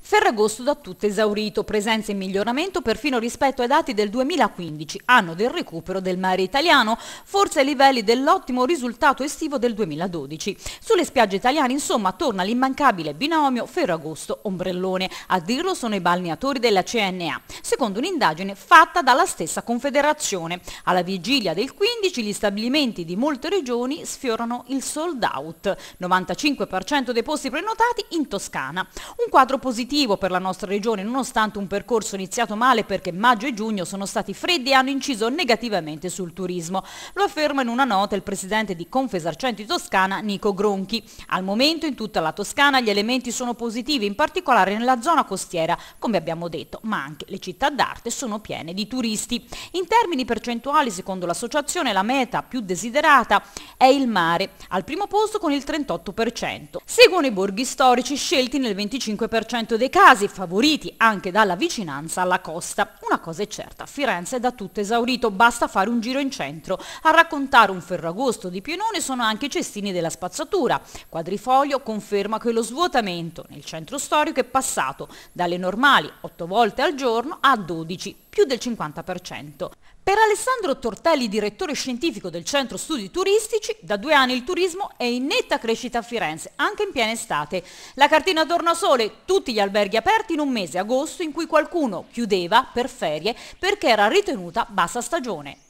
Ferragosto da tutto esaurito, presenza in miglioramento perfino rispetto ai dati del 2015, anno del recupero del mare italiano, forse ai livelli dell'ottimo risultato estivo del 2012. Sulle spiagge italiane insomma torna l'immancabile binomio Ferragosto-Ombrellone, a dirlo sono i balneatori della CNA, secondo un'indagine fatta dalla stessa Confederazione. Alla vigilia del 15 gli stabilimenti di molte regioni sfiorano il sold out, 95% dei posti prenotati in Toscana. Un quadro positivo per la nostra regione, nonostante un percorso iniziato male perché maggio e giugno sono stati freddi e hanno inciso negativamente sul turismo. Lo afferma in una nota il presidente di Confesarcenti Toscana, Nico Gronchi. Al momento in tutta la Toscana gli elementi sono positivi, in particolare nella zona costiera, come abbiamo detto, ma anche le città d'arte sono piene di turisti. In termini percentuali, secondo l'associazione, la meta più desiderata è il mare, al primo posto con il 38%. Seguono i borghi storici scelti nel 25% dei casi, favoriti anche dalla vicinanza alla costa. Una cosa è certa, Firenze è da tutto esaurito, basta fare un giro in centro. A raccontare un ferragosto di pienone sono anche i cestini della spazzatura. Quadrifoglio conferma che lo svuotamento nel centro storico è passato dalle normali 8 volte al giorno a 12, più del 50%. Per Alessandro Tortelli, direttore scientifico del Centro Studi Turistici, da due anni il turismo è in netta crescita a Firenze, anche in piena estate. La cartina tornasole, tutti gli alberghi aperti in un mese agosto in cui qualcuno chiudeva per ferie perché era ritenuta bassa stagione.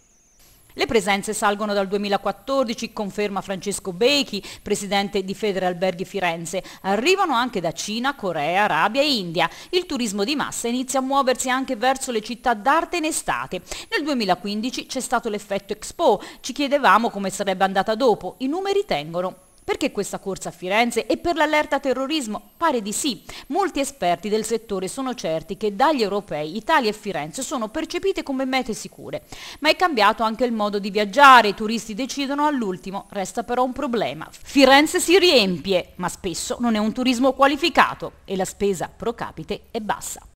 Le presenze salgono dal 2014, conferma Francesco Becchi, presidente di Federe Alberghi Firenze. Arrivano anche da Cina, Corea, Arabia e India. Il turismo di massa inizia a muoversi anche verso le città d'arte in estate. Nel 2015 c'è stato l'effetto Expo. Ci chiedevamo come sarebbe andata dopo. I numeri tengono. Perché questa corsa a Firenze e per l'allerta terrorismo? Pare di sì. Molti esperti del settore sono certi che dagli europei Italia e Firenze sono percepite come mete sicure. Ma è cambiato anche il modo di viaggiare, i turisti decidono all'ultimo, resta però un problema. Firenze si riempie, ma spesso non è un turismo qualificato e la spesa pro capite è bassa.